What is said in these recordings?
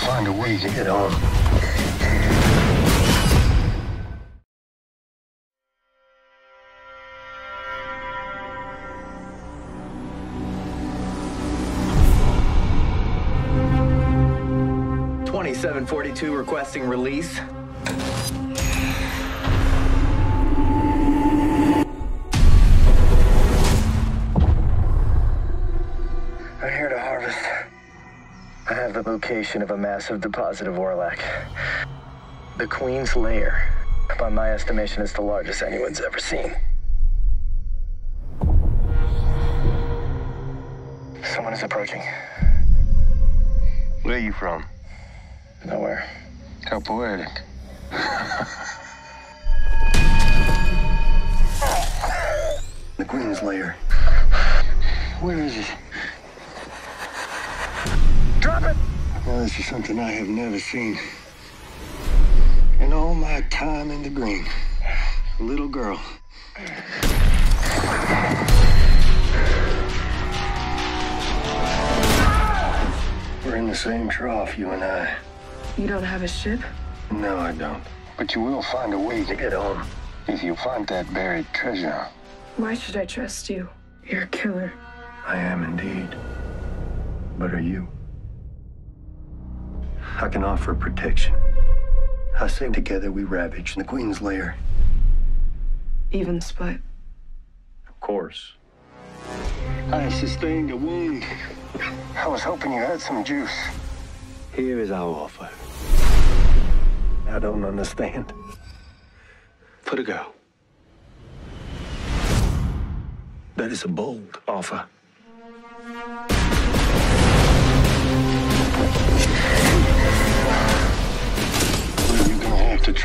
find a way to get home. Twenty-seven forty-two requesting release. I have the location of a massive deposit of Aurelac. The Queen's Lair. By my estimation, it's the largest anyone's ever seen. Someone is approaching. Where are you from? Nowhere. How poetic. The Queen's Lair. Where is it? It! Now, this is something I have never seen. In all my time in the green, a little girl. We're in the same trough, you and I. You don't have a ship? No, I don't. But you will find a way to get home. If you find that buried treasure. Why should I trust you? You're a killer. I am indeed. But are you? I can offer protection. I say together we ravage the Queen's lair. Even split. Of course. I sustained a wound. I was hoping you had some juice. Here is our offer. I don't understand. For the girl. That is a bold offer.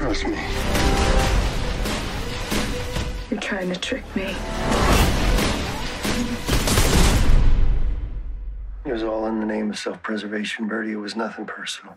Trust me. You're trying to trick me. It was all in the name of self-preservation, Bertie. It was nothing personal.